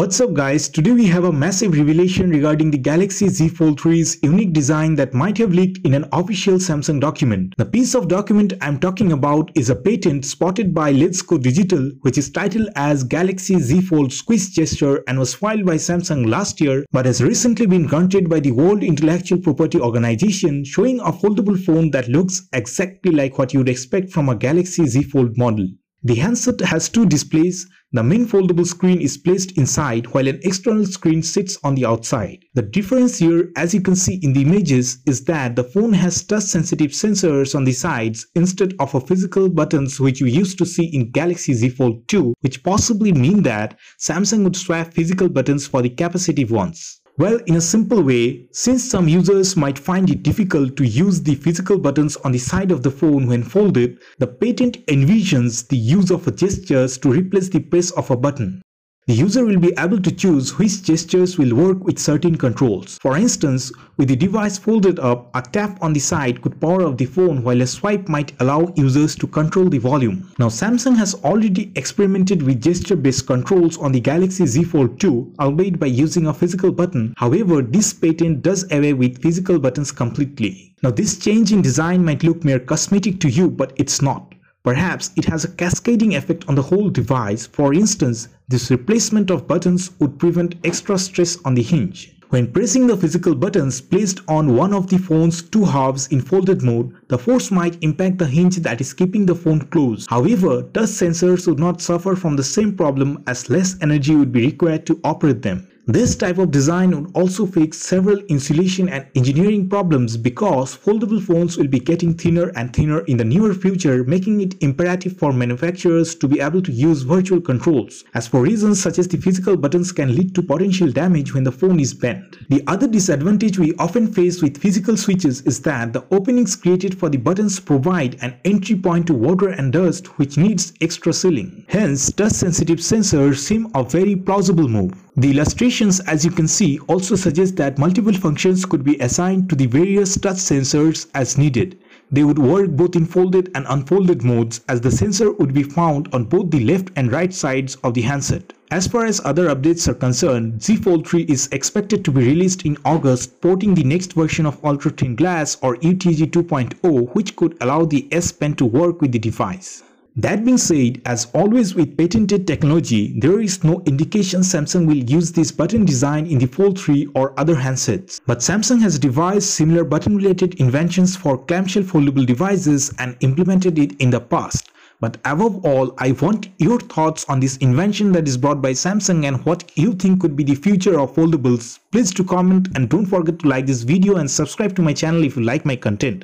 What's up guys, today we have a massive revelation regarding the Galaxy Z Fold 3's unique design that might have leaked in an official Samsung document. The piece of document I'm talking about is a patent spotted by Let's Digital which is titled as Galaxy Z Fold Squeeze Gesture and was filed by Samsung last year but has recently been granted by the World Intellectual Property Organization showing a foldable phone that looks exactly like what you'd expect from a Galaxy Z Fold model. The handset has two displays. The main foldable screen is placed inside while an external screen sits on the outside. The difference here as you can see in the images is that the phone has touch sensitive sensors on the sides instead of a physical buttons which you used to see in Galaxy Z Fold 2 which possibly mean that Samsung would swap physical buttons for the capacitive ones. Well, in a simple way, since some users might find it difficult to use the physical buttons on the side of the phone when folded, the patent envisions the use of gestures to replace the press of a button. The user will be able to choose which gestures will work with certain controls. For instance, with the device folded up, a tap on the side could power up the phone while a swipe might allow users to control the volume. Now Samsung has already experimented with gesture-based controls on the Galaxy Z Fold 2, albeit by using a physical button. However, this patent does away with physical buttons completely. Now this change in design might look mere cosmetic to you, but it's not. Perhaps it has a cascading effect on the whole device. For instance, this replacement of buttons would prevent extra stress on the hinge. When pressing the physical buttons placed on one of the phone's two halves in folded mode, the force might impact the hinge that is keeping the phone closed. However, touch sensors would not suffer from the same problem as less energy would be required to operate them. This type of design would also fix several insulation and engineering problems because foldable phones will be getting thinner and thinner in the near future making it imperative for manufacturers to be able to use virtual controls as for reasons such as the physical buttons can lead to potential damage when the phone is bent. The other disadvantage we often face with physical switches is that the openings created for the buttons provide an entry point to water and dust which needs extra sealing. Hence, touch sensitive sensors seem a very plausible move. The illustrations as you can see also suggest that multiple functions could be assigned to the various touch sensors as needed. They would work both in folded and unfolded modes as the sensor would be found on both the left and right sides of the handset. As far as other updates are concerned, Z Fold 3 is expected to be released in August porting the next version of Ultra Thin Glass or UTG 2.0 which could allow the S Pen to work with the device. That being said, as always with patented technology, there is no indication Samsung will use this button design in the Fold 3 or other handsets. But Samsung has devised similar button related inventions for clamshell foldable devices and implemented it in the past. But above all, I want your thoughts on this invention that is brought by Samsung and what you think could be the future of foldables. Please to comment and don't forget to like this video and subscribe to my channel if you like my content.